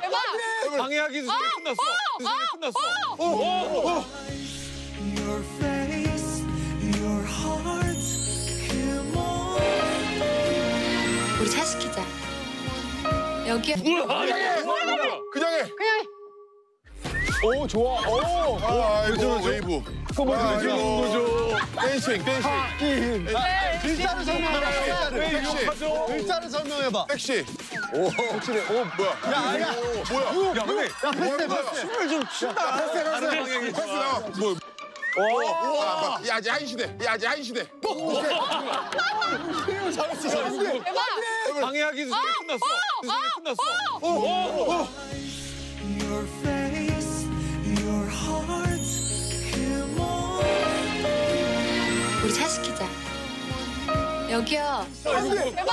대박. 방해하기 끝났어. 수준이 끝났어. 어, 어, 어. Your face, your heart, come on. 우리 차 시키자. 여기요. 그냥 해. 그냥 해. 오 좋아. 오. 아이고 웨이브. 그거 뭐지? 아이고. 댄싱 댄싱. 글자를 설명해봐. 왜. 이용하죠? 글자를 설명해봐. 섹시. 오 확실해. 오 뭐야? 야, 야. 오, 뭐야? 야, 근데 야 패스 패스. 춤을 좀 춘다. 패스 다른 패스. 나와. 뭐? 오, 와, 야, 이제 한 시대. 야, 이제 한 시대. 잘했어 잘했어. 대박. 방해하기 수준이 끝났어. 수준이 끝났어. 어, 어, 어. 여기요. 대박.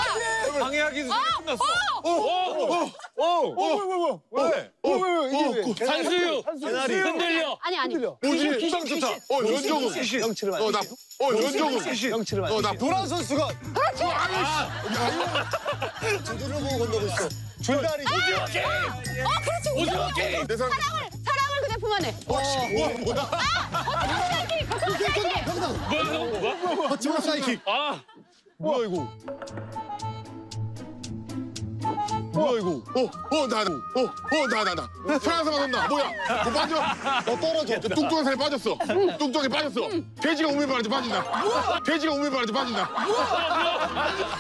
방해하기 수준이 끝났어. 어, 어, 어. 오. 왜? 왜? 왜? 이게 왜? 산수유. 개나리. 흔들려. 아니 아니. 뭐지? 기상 좋다. 어, 연정은. 영치를 어, 나. 어, 연정은. 영치를 어, 나 노란 선수가 두드려 보고 건너고 있어. 줄다리. 어 그렇지. 오징어 게임. 사랑을 사랑을 그 제품 안에. 와, 뭐야? 사이킥. 거꾸로 사이킥. 뭐야, 뭐? 거치고 사이킥. 아, 뭐야 이거? 뭐야 이거? 어, 어, 나, 나. 어, 어, 나, 나, 나. 프랑스 맞았나? 뭐야? 뭐 빠져? 너 떨어져. 뚱뚱한 살이 빠졌어. 뚱뚱하게 빠졌어. 돼지가 우물 바라지 빠진다. 돼지가 우물 바라지 빠진다.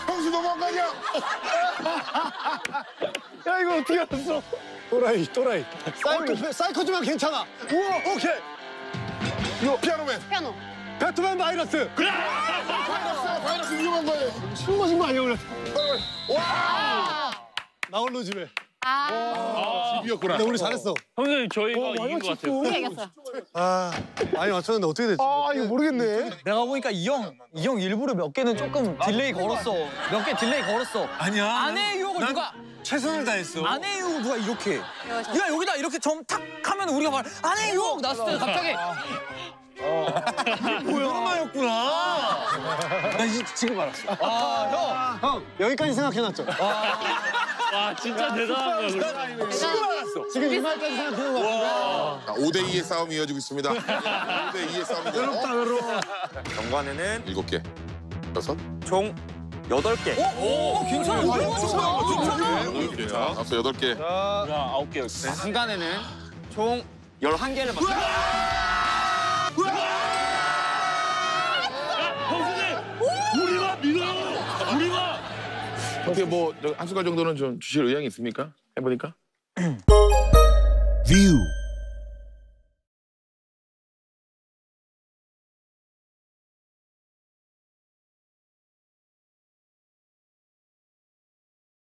형수 너무한 거 아니야? 야 이거 어떻게 알았어? 또라이 또라이. 사이코 사이코지만 괜찮아. 우와 오케이. 이거 피아노맨. 피아노. 베토벤 바이러스. 바이러스, 바이러스 위험한 거예요. 술 마신 거 아니야 원래? 아. 나 홀로 집에. 아. 집 이었구나. 근데 우리 잘했어. 선생님 저희가 이긴 것 같아요. 우리가 이겼어요. 아 많이 맞췄는데 어떻게 됐지? 아 이거 모르겠네. 내가 보니까 이 형, 이 형 일부러 몇 개는 조금 delay 걸었어. 몇 개 delay 걸었어. 아니야. 아내의 유혹을 누가, 최선을 다했어. 아내의 유혹을 누가 이렇게. 야, 여기다 이렇게 점 탁 하면 우리가 말, 아내의 유혹 났을 때 갑자기. 드라마였구나. 나 이, 지금 알았어. 아, 형. 형 여기까지 생각해놨죠. 와, 진짜 대단한 거야. 지금 이 말까지 생각해놓은 거 같은데. 자, 5대 2의 싸움이 이어지고 있습니다. 5대 2의 싸움이 외롭다 외로워. 정관에는 일곱 개, 여섯, 총 8개. 오, 괜찮아. 네, 괜찮아. 여덟 개. 자, 앞서 여덟 개. 야, 아홉 개였어. 중간에는 총 11개를 맞췄습니다. 어떻게 뭐 한 숟갈 정도는 좀 주실 의향이 있습니까? 해보니까. View